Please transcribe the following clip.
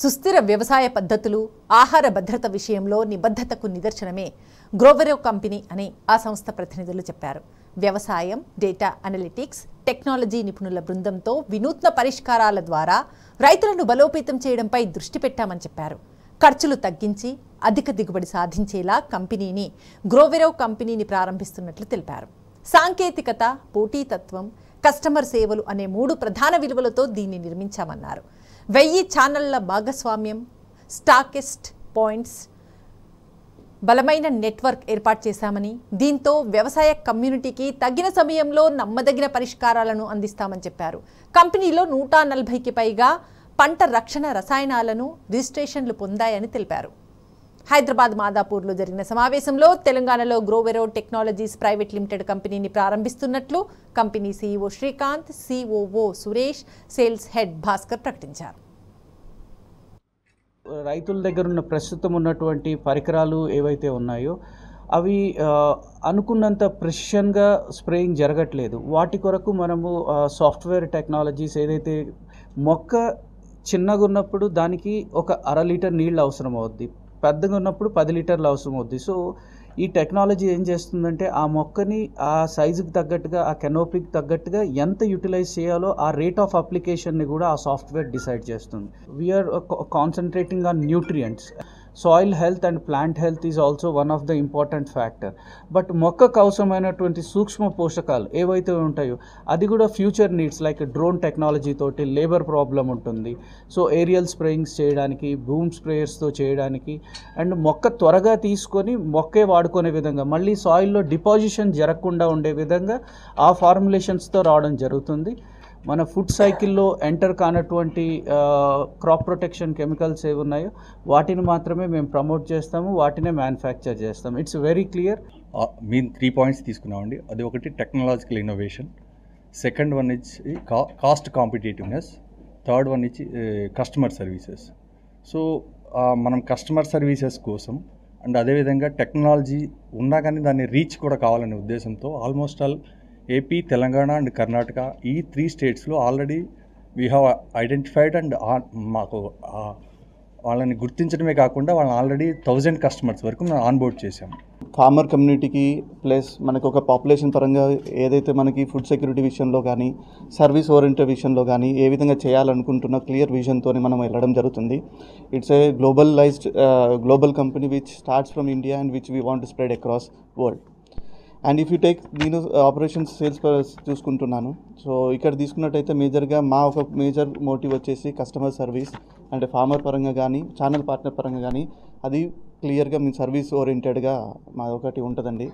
సుస్థిర వ్యవసాయ పద్ధతులు ఆహార భద్రత విషయంలో నిబద్ధతకు నిదర్శనమే గ్రోవెరో కంపెనీ అని ఆ సంస్థ ప్రతినిధులు చెప్పారు. వ్యవసాయం డేటా అనలిటిక్స్ టెక్నాలజీ నిపుణుల బృందంతో వినూత్న పరిష్కారాల ద్వారా రైతులను బలోపేతం చేయడంపై దృష్టి పెట్టామని చెప్పారు. ఖర్చులు తగ్గించి అధిక దిగుబడి సాధించేలా కంపెనీని గ్రోవెరో కంపెనీని ప్రారంభిస్తున్నట్లు తెలిపారు. సాంకేతికత పోటీతత్వం కస్టమర్ సేవలు అనే మూడు ప్రధాన విలువలతో దీన్ని నిర్మించామన్నారు. వెయ్యి ఛానళ్ళ భాగస్వామ్యం స్టాకెస్ట్ పాయింట్స్ బలమైన నెట్వర్క్ ఏర్పాటు చేశామని దీంతో వ్యవసాయ కమ్యూనిటీకి తగిన సమయంలో నమ్మదగిన పరిష్కారాలను అందిస్తామని చెప్పారు. కంపెనీలో నూట నలభైకి పైగా పంట రక్షణ రసాయనాలను రిజిస్ట్రేషన్లు పొందాయని తెలిపారు. హైదరాబాద్ మాదాపూర్లో జరిగిన సమావేశంలో తెలంగాణలో గ్రోవెరో టెక్నాలజీస్ ప్రైవేట్ లిమిటెడ్ కంపెనీని ప్రారంభిస్తున్నట్లు company CEO Srikanth COO Suresh sales head Bhaskar ప్రకటించారు. రైతుల దగ్గర ఉన్న ప్రస్తుతం ఉన్నటువంటి పరికరాలు ఏవైతే ఉన్నాయో అవి అనుకున్నంత ప్రిషన్గా స్ప్రేయింగ్ జరగట్లేదు. వాటి కొరకు మనము సాఫ్ట్వేర్ టెక్నాలజీస్ ఏదైతే మొక్క చిన్నగా ఉన్నప్పుడు దానికి ఒక అర లీటర్ నీళ్ళు అవసరం అవుద్ది పెద్దగా ఉన్నప్పుడు పది లీటర్లు అవసరం అవుద్ది. సో ఈ టెక్నాలజీ ఏం చేస్తుందంటే ఆ మొక్కని ఆ సైజుకి తగ్గట్టుగా ఆ కెనోపికి తగ్గట్టుగా ఎంత యూటిలైజ్ చేయాలో ఆ రేట్ ఆఫ్ అప్లికేషన్ని కూడా ఆ సాఫ్ట్వేర్ డిసైడ్ చేస్తుంది. We're concentrating on nutrients soil health and plant health is also one of the important factor but మొక్కకు అవసరమైనటువంటి సూక్ష్మ పోషకాలు ఏవైతే ఉంటాయో అది కూడా future needs like drone technology తోటి లేబర్ ప్రాబ్లం ఉంటుంది. సో ఏరియల్ స్ప్రేయింగ్స్ చేయడానికి బూమ్ స్ప్రేయర్స్తో చేయడానికి అండ్ మొక్క త్వరగా తీసుకొని మొక్కే వాడుకునే విధంగా మళ్ళీ సాయిల్లో డిపాజిషన్ జరగకుండా ఉండే విధంగా ఆ ఫార్ములేషన్స్తో రావడం జరుగుతుంది. మన ఫుడ్ సైకిల్లో ఎంటర్ కానటువంటి క్రాప్ ప్రొటెక్షన్ కెమికల్స్ ఏవి ఉన్నాయో వాటిని మాత్రమే మేము ప్రమోట్ చేస్తాము వాటినే మ్యానుఫ్యాక్చర్ చేస్తాము. ఇట్స్ వెరీ క్లియర్ మేము త్రీ పాయింట్స్ తీసుకున్నామండి. అది ఒకటి టెక్నాలజికల్ ఇన్నోవేషన్ సెకండ్ వన్ ఇచ్చి కా కాస్ట్ కాంపిటేటివ్నెస్ థర్డ్ వన్ ఇచ్చి కస్టమర్ సర్వీసెస్ సో మనం కస్టమర్ సర్వీసెస్ కోసం అండ్ అదేవిధంగా టెక్నాలజీ ఉన్నా కానీ దాన్ని రీచ్ కూడా కావాలనే ఉద్దేశంతో almost all AP Telangana and Karnataka ఈ త్రీ స్టేట్స్లో already we have identified and మాకు uh, వాళ్ళని గుర్తించడమే కాకుండా వాళ్ళని ఆల్రెడీ థౌజండ్ కస్టమర్స్ వరకు మనం ఆన్బోర్డ్ చేసాము ఫార్మర్ కమ్యూనిటీకి ప్లస్ మనకు ఒక పాపులేషన్ పరంగా ఏదైతే మనకి ఫుడ్ సెక్యూరిటీ విషయంలో కానీ సర్వీస్ ఓరియంటెడ్ విషయంలో కానీ ఏ విధంగా చేయాలనుకుంటున్న క్లియర్ విజన్తో మనం వెళ్ళడం జరుగుతుంది. It's a globalized global company which starts from India and which we want spread across world and if you take నేను ఆపరేషన్స్ సేల్స్ చూసుకుంటున్నాను. సో ఇక్కడ తీసుకున్నట్టయితే మేజర్గా మా ఒక మేజర్ మోటివ్ వచ్చేసి కస్టమర్ సర్వీస్ అంటే ఫార్మర్ పరంగా కానీ ఛానల్ పార్ట్నర్ పరంగా కానీ అది క్లియర్గా మీ సర్వీస్ ఓరియంటెడ్గా మా ఒకటి ఉంటుందండి.